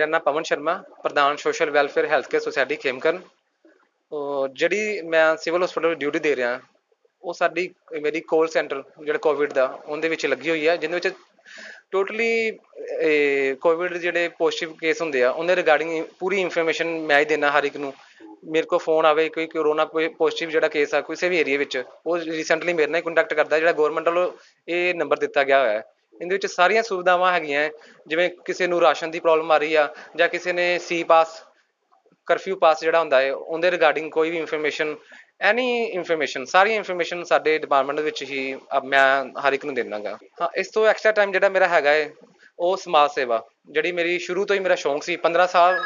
ਮੇਰਾ ਨਾਮ ਪਵਨ ਸ਼ਰਮਾ, ਪ੍ਰਧਾਨ social welfare health care society Khemkaran. ਜਿਹੜੀ ਮੈਂ ਸਿਵਲ ਹਸਪੀਟਲ ਵਿੱਚ ਡਿਊਟੀ ਦੇ ਰਿਹਾ, ਉਹ ਸਾਡੀ, ਮੇਰੀ ਕੋਲ ਸੈਂਟਰ ਜਿਹੜਾ ਕੋਵਿਡ ਦਾ, ਉਹਦੇ ਵਿੱਚ ਲੱਗੀ ਹੋਈ ਹੈ ਜਿਹਦੇ ਵਿੱਚ ਟੋਟਲੀ ਕੋਵਿਡ ਜਿਹੜੇ ਪੋਜ਼ਿਟਿਵ ਕੇਸ ਹੁੰਦੇ ਆ, ਉਹਦੇ ਰਿਗਾਰਡਿੰਗ ਪੂਰੀ ਇਨਫੋਰਮੇਸ਼ਨ ਮੈਂ ਹੀ ਦੇਣਾ ਹਰ ਇੱਕ ਨੂੰ। ਮੇਰੇ ਕੋਲ ਫੋਨ ਆਵੇ, ਕੋਈ ਕੋਰੋਨਾ ਕੋਈ ਪੋਜ਼ਿਟਿਵ ਜਿਹੜਾ ਕੇਸ ਆ, ਕਿਸੇ ਵੀ ਏਰੀਆ ਵਿੱਚ, ਉਹ ਰੀਸੈਂਟਲੀ ਮੇਰੇ ਨਾਲ ਕੰਟੈਕਟ ਕਰਦਾ, ਜਿਹੜਾ ਗਵਰਨਮੈਂਟ ਵੱਲੋਂ ਇਹ ਨੰਬਰ ਦਿੱਤਾ ਗਿਆ ਹੋਇਆ ਹੈ। ਇਹਦੇ ਵਿੱਚ ਸਾਰੀਆਂ ਸੁਵਿਧਾਵਾਂ ਹੈਗੀਆਂ ਜਿਵੇਂ ਕਿਸੇ ਨੂੰ ਰਾਸ਼ਨ ਦੀ ਪ੍ਰੋਬਲਮ ਆ ਰਹੀ ਆ, ਜਾਂ ਕਿਸੇ ਨੇ ਸੀ ਪਾਸ ਕਰਫਿਊ ਪਾਸ ਜਿਹੜਾ ਹੁੰਦਾ ਹੈ, ਉਹਦੇ ਰਿਗਾਰਡਿੰਗ ਕੋਈ ਵੀ ਇਨਫੋਰਮੇਸ਼ਨ ਐਨੀ ਇਨਫੋਰਮੇਸ਼ਨ ਸਾਰੀ ਇਨਫੋਰਮੇਸ਼ਨ ਸਾਡੇ ਡਿਪਾਰਟਮੈਂਟ ਵਿੱਚ ਹੀ ਮੈਂ ਹਰ ਇੱਕ ਨੂੰ ਦੇਣਾਗਾ। ਹਾਂ, ਇਸ ਤੋਂ ਐਕਸਟਰਾ ਟਾਈਮ ਜਿਹੜਾ ਮੇਰਾ ਹੈਗਾ ਹੈ, ਉਹ ਸਮਾਜ ਸੇਵਾ, ਜਿਹੜੀ ਮੇਰੀ ਸ਼ੁਰੂ ਤੋਂ ਹੀ ਮੇਰਾ ਸ਼ੌਂਕ ਸੀ 15 ਸਾਲ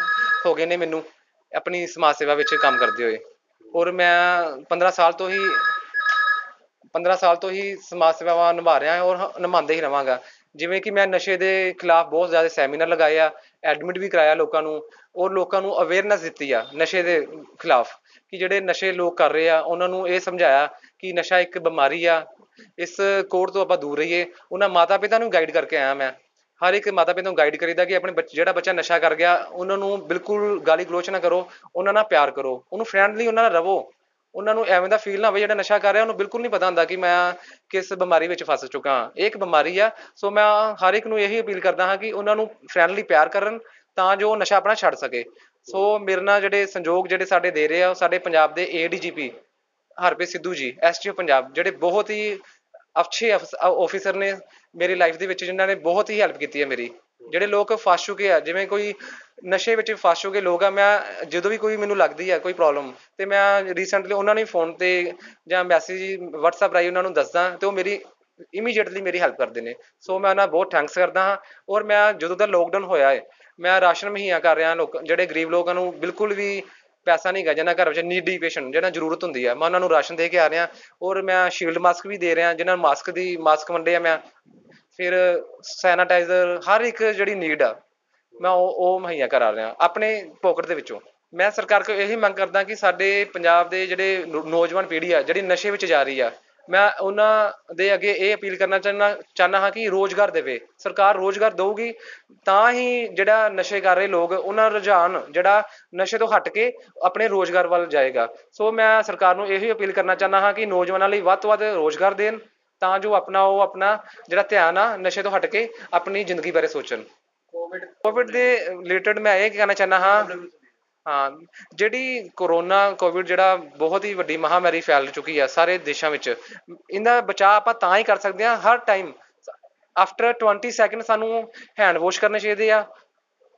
ਹੋ ਗਏ ਨੇ ਮੈਨੂੰ, ਆਪਣੀ ਸਮਾਜ ਸੇਵਾ ਵਿੱਚ ਕੰਮ ਕਰਦੇ ਹੋਏ। ਔਰ ਮੈਂ 15 ਸਾਲ ਤੋਂ ਹੀ 15 ਸਾਲ ਤੋਂ ਹੀ ਸਮਾਜ ਸੇਵਾਵਾਂ ਨਿਭਾ ਰਿਹਾ ਹਾਂ ਔਰ ਨਿਭਾਉਂਦੇ ਹੀ ਰਵਾਂਗਾ। ਜਿਵੇਂ ਕਿ ਮੈਂ ਨਸ਼ੇ ਦੇ ਖਿਲਾਫ ਬਹੁਤ ਜ਼ਿਆਦਾ ਸੈਮੀਨਾਰ ਲਗਾਏ ਆ, ਐਡਮਿਟ ਵੀ ਕਰਾਇਆ ਲੋਕਾਂ ਨੂੰ ਔਰ ਲੋਕਾਂ ਨੂੰ ਅਵੇਅਰਨੈਸ ਦਿੱਤੀ ਆ ਨਸ਼ੇ ਦੇ ਖਿਲਾਫ ਕਿ ਜਿਹੜੇ ਨਸ਼ੇ ਲੋਕ ਕਰ ਰਹੇ ਆ, ਉਹਨਾਂ ਨੂੰ ਇਹ ਸਮਝਾਇਆ ਕਿ ਨਸ਼ਾ ਇੱਕ ਬਿਮਾਰੀ ਆ, ਇਸ ਕੋੜ ਤੋਂ ਆਪਾਂ ਦੂਰ ਰਹੀਏ। ਉਹਨਾਂ ਮਾਤਾ ਪਿਤਾ ਨੂੰ ਗਾਈਡ ਕਰਕੇ ਆਇਆ ਮੈਂ। ਹਰ ਇੱਕ ਮਾਤਾ ਪਿਤਾ ਨੂੰ ਗਾਈਡ ਕਰੀਦਾ ਕਿ ਆਪਣੇ ਬੱਚ- ਜਿਹੜਾ ਬੱਚਾ ਨਸ਼ਾ ਕਰ ਗਿਆ, ਉਹਨਾਂ ਨੂੰ ਬਿਲਕੁਲ ਗਾਲੀ ਗਲੋਚ ਨਾ ਕਰੋ, ਉਹਨਾਂ ਨਾਲ ਪਿਆਰ ਕਰੋ, ਉਹਨੂੰ ਫਰੈਂਡਲੀ ਉਹਨਾਂ ਨਾਲ ਰਵੋ। ਉਹਨਾਂ ਨੂੰ ਐਵੇਂ ਦਾ ਫੀਲ ਨਾ ਹੋਵੇ ਜਿਹੜਾ ਨਸ਼ਾ ਕਰ ਰਿਹਾ, ਉਹਨੂੰ ਬਿਲਕੁਲ ਨਹੀਂ ਪਤਾ ਹੁੰਦਾ ਕਿ ਮੈਂ ਕਿਸ ਬਿਮਾਰੀ ਵਿੱਚ ਫਸ ਚੁੱਕਾ ਹਾਂ। ਇਹ ਇੱਕ ਬਿਮਾਰੀ ਆ। ਸੋ ਮੈਂ ਹਰ ਇੱਕ ਨੂੰ ਇਹੀ ਅਪੀਲ ਕਰਦਾ ਹਾਂ ਕਿ ਉਹਨਾਂ ਨੂੰ ਫਰੈਂਡਲੀ ਪਿਆਰ ਕਰਨ ਤਾਂ ਜੋ ਉਹ ਨਸ਼ਾ ਆਪਣਾ ਛੱਡ ਸਕੇ। ਸੋ ਮੇਰੇ ਨਾਲ ਜਿਹੜੇ ਸੰਯੋਗ ਜਿਹੜੇ ਸਾਡੇ ਦੇ ਰਹੇ ਆ, ਉਹ ਸਾਡੇ ਪੰਜਾਬ ਦੇ ਏਡੀਜੀਪੀ ਹਰਪ੍ਰੀਤ ਸਿੱਧੂ ਜੀ ਐਸਟੀਓ ਪੰਜਾਬ, ਜਿਹੜੇ ਬਹੁਤ ਹੀ ਅੱਛੇ ਆਫੀਸਰ ਨੇ ਮੇਰੀ ਲਾਈਫ ਦੇ ਵਿੱਚ, ਜਿਨ੍ਹਾਂ ਨੇ ਬਹੁਤ ਹੀ ਹੈਲਪ ਕੀਤੀ ਹੈ ਮੇਰੀ। ਜਿਹੜੇ ਲੋਕ ਫਸ ਚੁੱਕੇ ਆ, ਜਿਵੇਂ ਕੋਈ ਨਸ਼ੇ ਵਿੱਚ ਫਸ ਚੁੱਕੇ ਲੋਕ ਆ, ਮੈਂ ਜਦੋਂ ਵੀ ਕੋਈ ਮੈਨੂੰ ਲੱਗਦੀ ਆ ਕੋਈ ਪ੍ਰੋਬਲਮ ਤੇ ਮੈਂ ਰੀਸੈਂਟਲੀ ਉਹਨਾਂ ਨੂੰ ਫੋਨ ਤੇ ਜਾਂ ਮੈਸੇਜ WhatsApp ਰਾਹੀਂ ਉਹਨਾਂ ਨੂੰ ਦੱਸਦਾ ਤੇ ਉਹ ਮੇਰੀ ਇਮੀਡੀਏਟਲੀ ਮੇਰੀ ਹੈਲਪ ਕਰਦੇ ਨੇ। ਸੋ ਮੈਂ ਉਹਨਾਂ ਦਾ ਬਹੁਤ ਥੈਂਕਸ ਕਰਦਾ ਹਾਂ ਔਰ ਮੈਂ ਜਦੋਂ ਦਾ ਲੋਕਡਾਊਨ ਹੋਇਆ ਹੈ ਮੈਂ ਰਾਸ਼ਨ ਮੁਹੱਈਆ ਕਰ ਰਿਹਾ ਲੋਕ, ਜਿਹੜੇ ਗਰੀਬ ਲੋਕਾਂ ਨੂੰ ਬਿਲਕੁਲ ਵੀ ਪੈਸਾ ਨਹੀਂ ਗਾ ਜਿਹਨਾਂ ਘਰ ਵਿੱਚ ਨੀਡੀ ਪੇਸ਼ੈਂਟ ਜਿਹਨਾਂ ਜ਼ਰੂਰਤ ਹੁੰਦੀ ਹੈ ਮੈਂ ਉਹਨਾਂ ਨੂੰ ਰਾਸ਼ਨ ਦੇ ਕੇ ਆ ਰਿਹਾ ਔਰ ਮੈਂ ਸ਼ੀਲਡ ਮਾਸਕ ਵੀ ਦੇ ਰਿਹਾ, ਜਿਹਨਾਂ ਨੂੰ ਮਾਸਕ ਦੀ ਮਾਸਕ ਵੰਡੇ ਆ ਮੈਂ। ਫਿਰ ਸੈਨਾਟਾਈਜ਼ਰ ਹਰ ਇੱਕ ਜਿਹੜੀ ਨੀਡ ਆ, ਮੈਂ ਉਹ ਉਹ ਮੁਹੱਈਆ ਕਰਾ ਰਿਹਾ, ਆਪਣੇ ਪੋਕਟ ਦੇ ਵਿੱਚੋਂ। ਮੈਂ ਸਰਕਾਰ ਕੋਲ ਇਹੀ ਮੰਗ ਕਰਦਾ ਕਿ ਸਾਡੇ ਪੰਜਾਬ ਦੇ ਜਿਹੜੇ ਨੌਜਵਾਨ ਪੀੜ੍ਹੀ ਆ, ਜਿਹੜੀ ਨਸ਼ੇ ਵਿੱਚ ਜਾ ਰਹੀ ਆ, ਮੈਂ ਉਹਨਾਂ ਦੇ ਅੱਗੇ ਇਹ ਅਪੀਲ ਕਰਨਾ ਚਾਹੁੰਦਾ ਚਾਹੁੰਦਾ ਹਾਂ ਕਿ ਰੋਜ਼ਗਾਰ ਦੇਵੇ। ਸਰਕਾਰ ਰੋਜ਼ਗਾਰ ਦੇਊਗੀ, ਤਾਂ ਹੀ ਜਿਹੜਾ ਨਸ਼ੇ ਕਰ ਰਹੇ ਲੋਕ, ਉਹਨਾਂ ਰੁਝਾਨ ਜਿਹੜਾ ਨਸ਼ੇ ਤੋਂ ਹਟ ਕੇ ਆਪਣੇ ਰੋਜ਼ਗਾਰ ਵੱਲ ਜਾਏਗਾ। ਸੋ ਮੈਂ ਸਰਕਾਰ ਨੂੰ ਇਹੀ ਅਪੀਲ ਕਰਨਾ ਚਾਹੁੰਦਾ ਹਾਂ ਕਿ ਨੌਜਵਾਨਾਂ ਲਈ ਵੱਧ ਤੋਂ ਵੱਧ ਰੋਜ਼ਗਾਰ ਦੇਣ ਤਾਂ ਜੋ ਆਪਣਾ ਉਹ ਆਪਣਾ ਜਿਹੜਾ ਧਿਆਨ ਆ ਨਸ਼ੇ ਤੋਂ ਹਟ ਕੇ ਆਪਣੀ ਜ਼ਿੰਦਗੀ ਬਾਰੇ ਸੋਚਣ। ਕੋਵਿਡ ਕੋਵਿਡ ਦੇ ਰਿਲੇਟਡ ਮੈਂ ਇਹ ਕਹਿਣਾ ਚਾਹੁੰਦਾ ਹਾਂ ਹਾਂ ਜਿਹੜੀ ਕਰੋਨਾ ਕੋਵਿਡ ਜਿਹੜਾ ਬਹੁਤ ਹੀ ਵੱਡੀ ਮਹਾਮਾਰੀ ਫੈਲ ਚੁੱਕੀ ਆ ਸਾਰੇ ਦੇਸ਼ਾਂ ਵਿੱਚ ਇਹਦਾ ਬਚਾਅ ਆਪਾਂ ਤਾਂ ਹੀ ਕਰ ਸਕਦੇ ਹਾਂ ਹਰ ਟਾਈਮ ਆਫਟਰ 20 ਸੈਕਿੰਡ ਸਾਨੂੰ ਹੈਂਡ ਵਾਸ਼ ਕਰਨੇ ਚਾਹੀਦੇ ਆ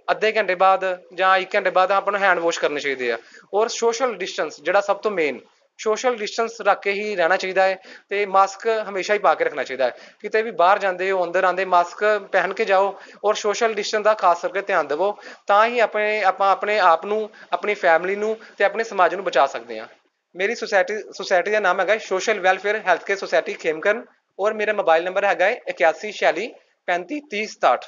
ਅੱਧੇ ਘੰਟੇ ਬਾਅਦ ਜਾਂ 1 ਘੰਟੇ ਬਾਅਦ ਆਪਾਂ ਨੂੰ ਹੈਂਡ ਵਾਸ਼ ਕਰਨੇ ਚਾਹੀਦੇ ਆ। ਔਰ ਸੋਸ਼ਲ ਡਿਸਟੈਂਸ ਜਿਹੜਾ ਸਭ ਤੋਂ ਮੇਨ ਸੋਸ਼ਲ ਡਿਸਟੈਂਸ ਰੱਖ ਕੇ ਹੀ ਰਹਿਣਾ ਚਾਹੀਦਾ ਹੈ ਤੇ ਮਾਸਕ ਹਮੇਸ਼ਾ ਹੀ ਪਾ ਕੇ ਰੱਖਣਾ ਚਾਹੀਦਾ ਹੈ। ਕਿਤੇ ਵੀ ਬਾਹਰ ਜਾਂਦੇ ਹੋ, ਅੰਦਰ ਆਂਦੇ ਮਾਸਕ ਪਹਿਨ ਕੇ ਜਾਓ ਔਰ ਸੋਸ਼ਲ ਡਿਸਟੈਂਸ ਦਾ ਖਾਸ ਕਰਕੇ ਧਿਆਨ ਦੇਵੋ ਤਾਂ ਹੀ ਆਪਣੇ, ਆਪਾਂ ਆਪਣੇ ਆਪ ਨੂੰ, ਆਪਣੀ ਫੈਮਿਲੀ ਨੂੰ ਤੇ ਆਪਣੇ ਸਮਾਜ ਨੂੰ ਬਚਾ ਸਕਦੇ ਹਾਂ। ਮੇਰੀ ਸੁਸਾਇਟੀ ਸੁਸਾਇਟੀ ਦਾ ਨਾਮ ਹੈਗਾ social welfare health care society Khemkaran ਔਰ ਮੇਰਾ ਮੋਬਾਈਲ ਨੰਬਰ ਹੈਗਾ ਹੈ 8146 35 30 67